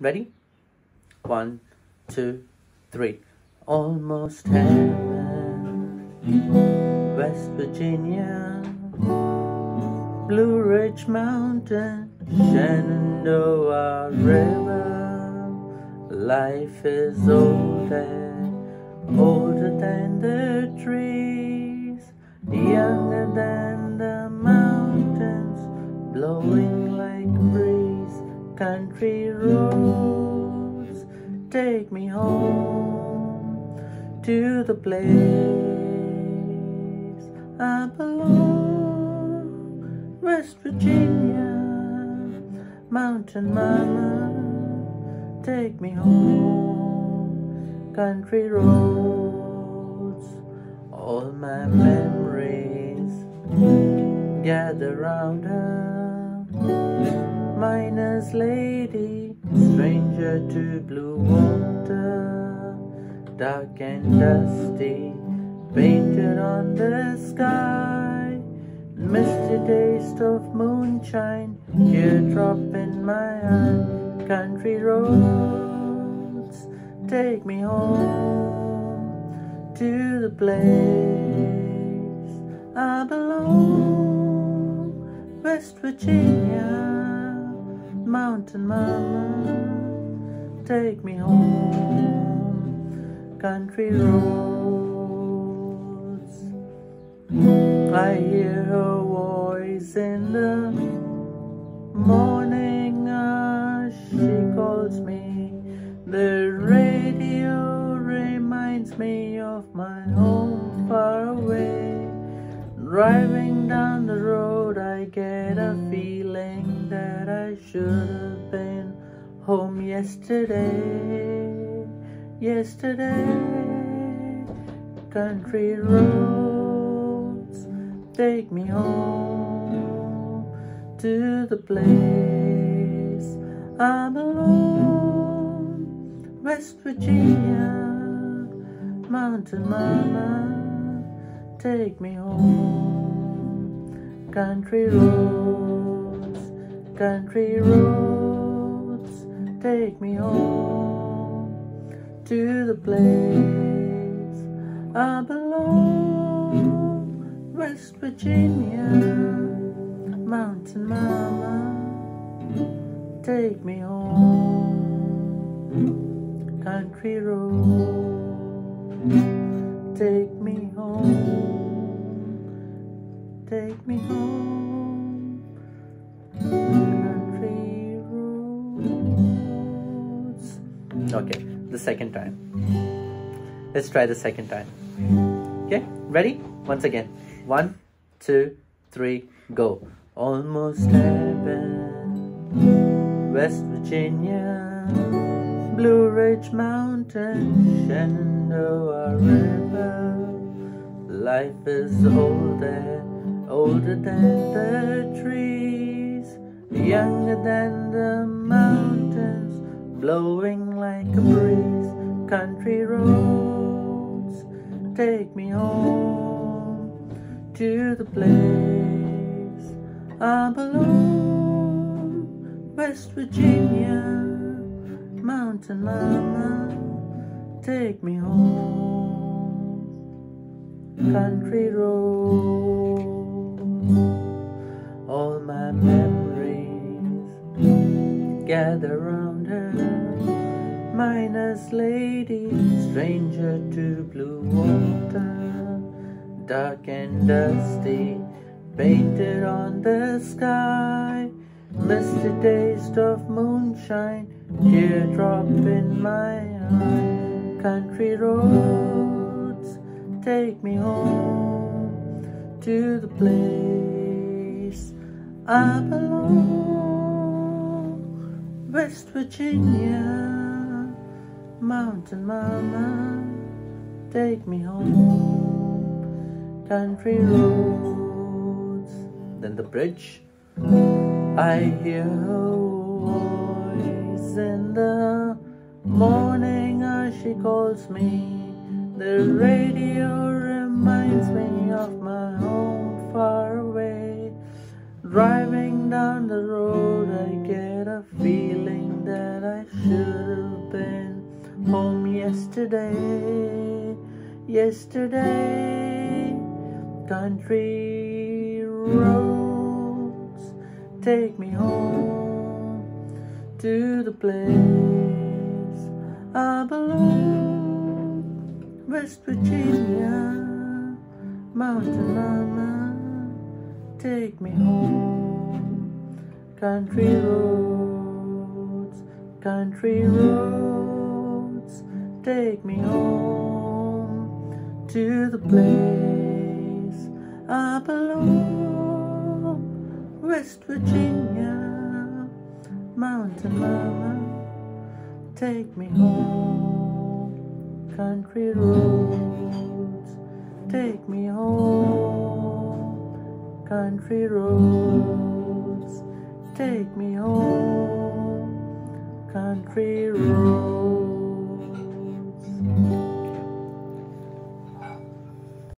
Ready? One, two, three. Almost heaven, West Virginia, Blue Ridge Mountain, Shenandoah River. Life is older, older than the trees, younger than the mountains, blowing like breeze. Country home to the place I belong. West Virginia, mountain mama, take me home. Country roads, all my memories gather round her. Miner's lady, stranger to blue water, dark and dusty, painted on the sky. Misty taste of moonshine, teardrop in my eye. Country roads, take me home to the place I belong. West Virginia, mountain mama, take me home. Country roads. I hear her voice in the morning as she calls me. The radio reminds me of my home far away. Driving down the road, I get a feeling that I should have been home yesterday. Yesterday, country roads take me home to the place I belong. West Virginia, mountain mama take me home. Country roads, country roads, take me home to the place I belong. West Virginia, mountain mama, take me home. Country road, take me home. Take me home. Okay, the second time. Let's try the second time. Okay, ready? Once again. One, two, three, go. Almost heaven, West Virginia, Blue Ridge Mountain, Shenandoah River. Life is older, older than the trees, younger than the blowing like a breeze. Country roads take me home to the place I belong. West Virginia, mountain mama, take me home. Country roads, all my memories gather round her. Miner's lady, stranger to blue water, dark and dusty, painted on the sky. Misty taste of moonshine, teardrop in my eye. Country roads, take me home to the place I belong. West Virginia, mountain mama, take me home. Country roads, then the bridge. I hear her voice in the morning as she calls me. The radio reminds me of my home far away. Driving down the road, I get a feeling that I should yesterday. Yesterday, country roads take me home to the place I belong. West Virginia, mountain mama, take me home. Country roads, country roads, take me home to the place I belong. West Virginia, mountain mama, take me home. Country roads, take me home. Country roads, take me home. Country roads.